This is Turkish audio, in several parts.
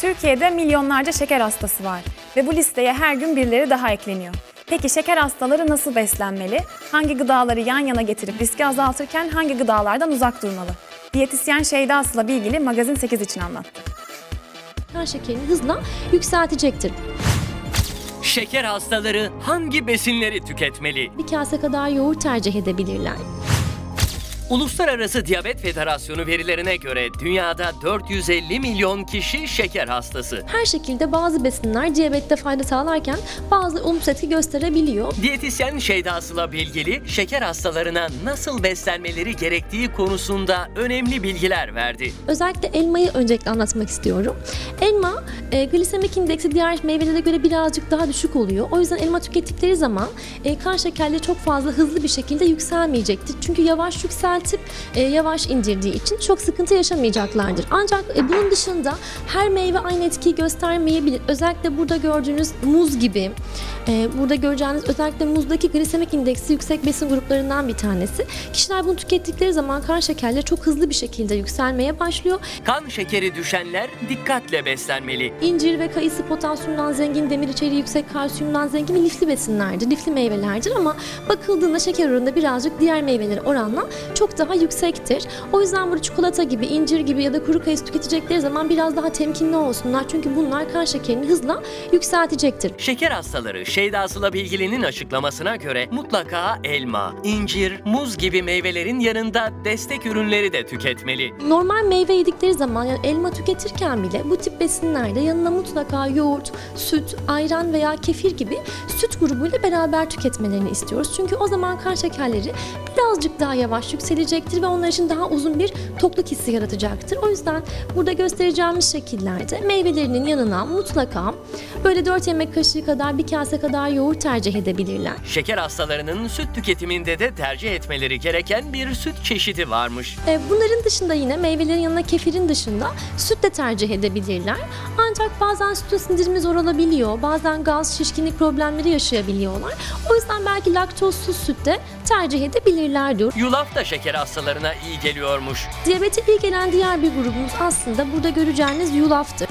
Türkiye'de milyonlarca şeker hastası var ve bu listeye her gün birileri daha ekleniyor. Peki şeker hastaları nasıl beslenmeli? Hangi gıdaları yan yana getirip riski azaltırken hangi gıdalardan uzak durmalı? Diyetisyen Şeyda Aslı Bilgili Magazin 8 için anlattı. kan şekerini hızla yükseltecektir. Şeker hastaları hangi besinleri tüketmeli? Bir kase kadar yoğurt tercih edebilirler. Uluslararası Diyabet Federasyonu verilerine göre dünyada 450 milyon kişi şeker hastası. Her şekilde bazı besinler diyabette fayda sağlarken bazı olumsuz etki gösterebiliyor. Diyetisyen Şeyda Sıla Bilgili, şeker hastalarına nasıl beslenmeleri gerektiği konusunda önemli bilgiler verdi. Özellikle elmayı öncelikle anlatmak istiyorum. Elma e, glisemik indeksi diğer meyvelere göre birazcık daha düşük oluyor. O yüzden elma tükettikleri zaman e, kan şekerleri çok fazla hızlı bir şekilde yükselmeyecektir. Çünkü yavaş yükseltip e, yavaş indirdiği için çok sıkıntı yaşamayacaklardır. Ancak e, bunun dışında her meyve aynı etkiyi göstermeyebilir. Özellikle burada gördüğünüz muz gibi, e, burada göreceğiniz özellikle muzdaki glisemik indeksi yüksek besin gruplarından bir tanesi. Kişiler bunu tükettikleri zaman kan şekerleri çok hızlı bir şekilde yükselmeye başlıyor. Kan şekeri düşenler dikkatle beslenmeli. İncir ve kayısı potasyumdan zengin, demir içeriği yüksek, kalsiyumdan zengin ve lifli besinlerdir, lifli meyvelerdir ama bakıldığında şeker oranında birazcık diğer meyvelere oranla çok daha yüksektir. O yüzden burada çikolata gibi, incir gibi ya da kuru kayısı tüketecekleri zaman biraz daha temkinli olsunlar. Çünkü bunlar kan şekerini hızla yükseltecektir. Şeker hastaları Şeyda Sıla Bilgili'nin açıklamasına göre mutlaka elma, incir, muz gibi meyvelerin yanında destek ürünleri de tüketmeli. Normal meyve yedikleri zaman yani elma tüketirken bile bu tip besinlerde yanına mutlaka yoğurt, süt, ayran veya kefir gibi süt grubuyla beraber tüketmelerini istiyoruz. Çünkü o zaman kan şekerleri birazcık daha yavaş yükselecektir ve onlar için daha uzun bir tokluk hissi yaratacaktır. O yüzden burada göstereceğimiz şekillerde meyvelerinin yanına mutlaka böyle 4 yemek kaşığı kadar bir kase kadar yoğurt tercih edebilirler. Şeker hastalarının süt tüketiminde de tercih etmeleri gereken bir süt çeşidi varmış. E, Bunların dışında yine meyvelerin yanına kefirin dışında süt de tercih edebilirler. Ancak bazen sütün sindirimi zor olabiliyor. Bazen gaz, şişkinlik problemleri yaşayabiliyorlar. O yüzden belki laktozsuz süt de tercih edebilirler diyor. Yulaf da şeker hastalarına iyi geliyormuş. Diyabete iyi gelen diğer bir grubumuz aslında burada göreceğiniz yulaftır.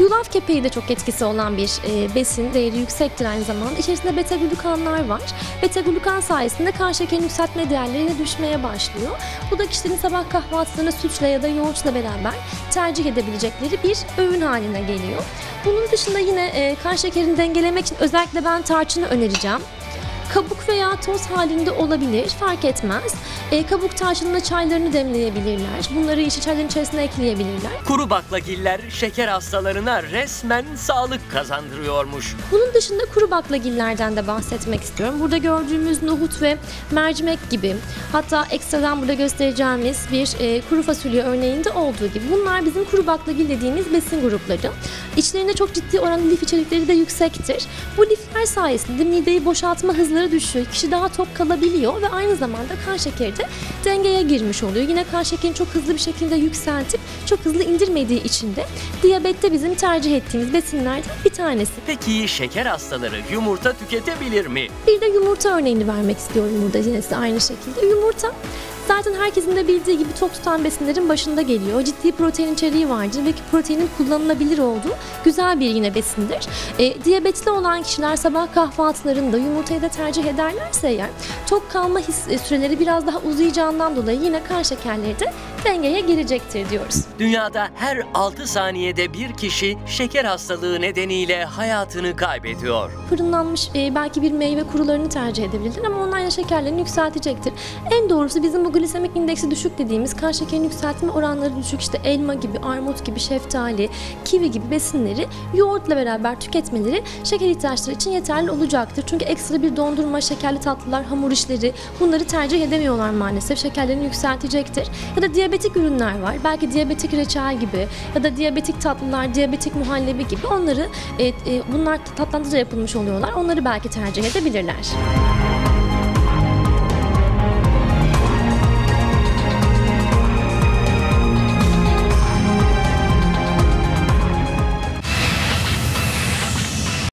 Yulaf kepeği de çok etkisi olan bir e, besin, değeri yüksektir aynı zamanda. İçerisinde beta glukanlar var. Beta glukan sayesinde kan şekerini yükseltme değerleri yine düşmeye başlıyor. Bu da kişilerin sabah kahvaltısını sütle ya da yoğurtla beraber tercih edebilecekleri bir öğün haline geliyor. Bunun dışında yine e, kan şekerini dengelemek için özellikle ben tarçını önereceğim. Kabuk veya toz halinde olabilir, fark etmez. E, kabuk tarçınla çaylarını demleyebilirler. Bunları işi çayların içerisine ekleyebilirler. Kuru baklagiller şeker hastalarına resmen sağlık kazandırıyormuş. Bunun dışında kuru baklagillerden de bahsetmek istiyorum. Burada gördüğümüz nohut ve mercimek gibi hatta ekstradan burada göstereceğimiz bir e, kuru fasulye örneğinde olduğu gibi bunlar bizim kuru baklagil dediğimiz besin grupları. İçlerinde çok ciddi oranda lif içerikleri de yüksektir. Bu lifler sayesinde mideyi boşaltma hızları düşüyor. Kişi daha tok kalabiliyor ve aynı zamanda kan şekeri de dengeye girmiş oluyor. Yine kan şekerini çok hızlı bir şekilde yükseltip çok hızlı indirmediği için de diyabette bizim tercih ettiğimiz besinlerden bir tanesi. Peki şeker hastaları yumurta tüketebilir mi? Bir de yumurta örneğini vermek istiyorum burada yine size aynı şekilde. Yumurta zaten herkesin de bildiği gibi tok tutan besinlerin başında geliyor. Ciddi protein içeriği vardır ve proteinin kullanılabilir olduğu güzel bir yine besindir. E, diyabetli olan kişiler sabah kahvaltılarında yumurtayı da tercih ederlerse eğer tok kalma his, e, süreleri biraz daha uzayacağından dolayı yine kan şekerleri de dengeye girecektir diyoruz. Dünyada her 6 saniyede bir kişi şeker hastalığı nedeniyle hayatını kaybediyor. fırınlanmış e, belki bir meyve kurularını tercih edebilirler ama onlar da şekerlerini yükseltecektir. En doğrusu bizim bu glisemik indeksi düşük dediğimiz kan şekerini yükseltme oranları düşük işte elma gibi, armut gibi, şeftali, kivi gibi besinleri yoğurtla beraber tüketmeleri şeker ihtiyaçları için yeterli olacaktır. Çünkü ekstra bir dondurma, şekerli tatlılar, hamur işleri bunları tercih edemiyorlar maalesef. Şekerlerini yükseltecektir. Ya da diyabetik ürünler var. Belki diyabetik reçel gibi ya da diyabetik tatlılar, diyabetik muhallebi gibi onları e, e, bunlar tatlandırıcı yapılmış oluyorlar. Onları belki tercih edebilirler.